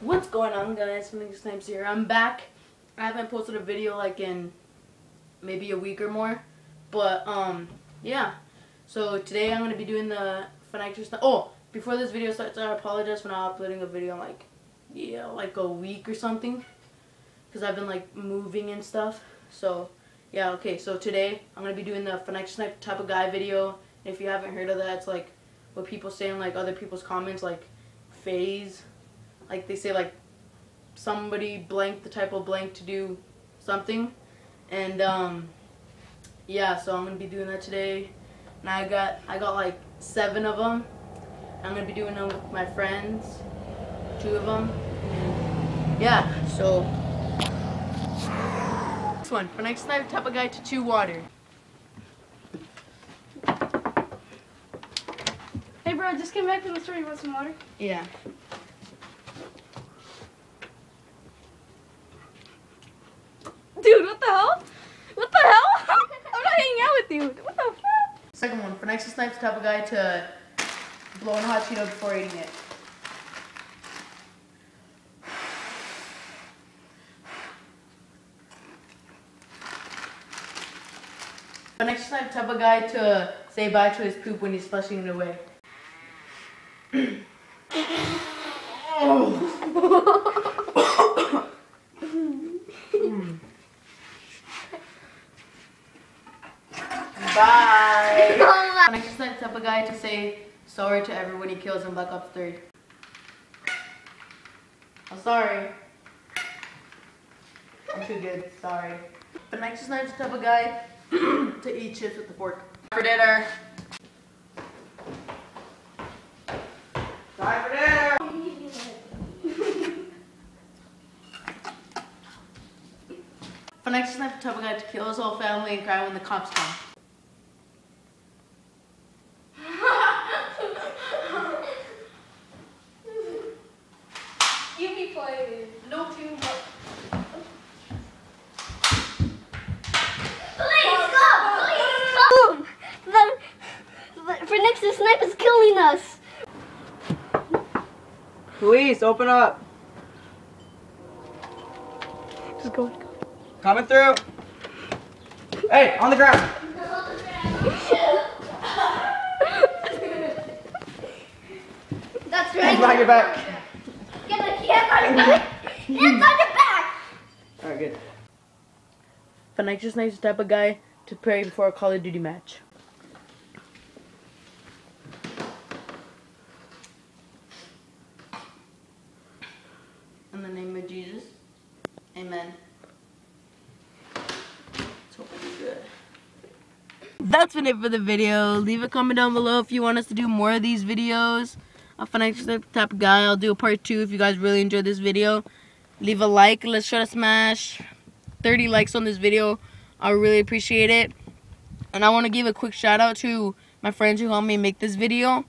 What's going on guys? Mega Snipes here. I'm back. I haven't posted a video like in maybe a week or more. But um yeah. So today I'm gonna be doing the financial stuff. Oh, before this video starts, I apologize for not uploading a video in like yeah, like a week or something. Cause I've been like moving and stuff. So yeah, okay, so today I'm gonna be doing the FinixerSnipez type of guy video. If you haven't heard of that, it's like what people say in like other people's comments like phase like they say like somebody blank the type of blank to do something. And um yeah so i'm gonna be doing that today. And i got i got like seven of them i'm gonna be doing them with my friends two of them and yeah so. This one for next time type of guy to chew water. Hey bro, I just came back from the store. You want some water? yeah Dude, what the hell? What the hell? I'm not hanging out with you. What the fuck? Second one FinixerSnipez type of guy to blow in a hot cheeto before eating it The next type type of guy to say bye to his poop when he's flushing it away. Bye. The next type type of guy to say sorry to everyone he kills in Black Ops 3. I'm sorry. I'm too good. Sorry. The next type type of guy to eat chips with the fork. For dinner. Time for dinner. The next type type of guy to kill his whole family and cry when the cops come. You be playing. No too much. Please go! Please go! The, the, FinixerSnipez is killing us. Police, open up. Just go. Coming through. Hey, on the ground. That's Hands right. behind your back. Get the hands on your back. Hands on your back. Alright, good. The next nice type of guy to pray before a Call of Duty match. In the name of Jesus, Amen. Let's hope it's good. That's been it for the video. Leave a comment down below if you want us to do more of these videos. I'm financial type of guy. I'll do a part two if you guys really enjoyed this video. Leave a like. Let's try to smash 30 likes on this video. I really appreciate it. And I want to give a quick shout out to my friends who helped me make this video.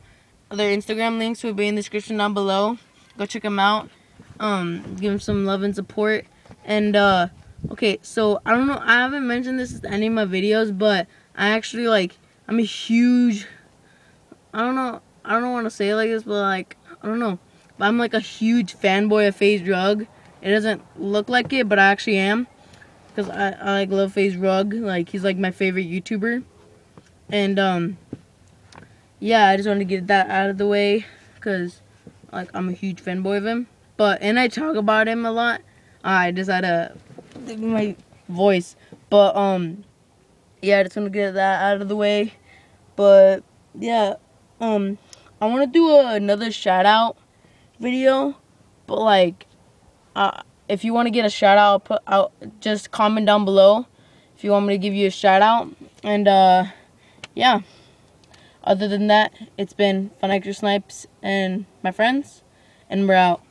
Their Instagram links will be in the description down below. Go check them out. Um, give them some love and support. And uh, okay, so I don't know. I haven't mentioned this in any of my videos, but I actually like. I'm a huge. I don't know. I don't want to say it like this, but like I don't know. But I'm like a huge fanboy of FaZe Rug. It doesn't look like it, but I actually am because I, I like love FaZe Rug. Like he's like my favorite YouTuber, and um, yeah, I just wanted to get that out of the way because like I'm a huge fanboy of him. But and I talk about him a lot. I just had to my voice, but um, yeah, I just want to get that out of the way. But yeah, um, I want to do a, another shout out video, but like, uh if you want to get a shout out, put out just comment down below if you want me to give you a shout out. And uh, yeah. Other than that, it's been FinixerSnipez and my friends, and we're out.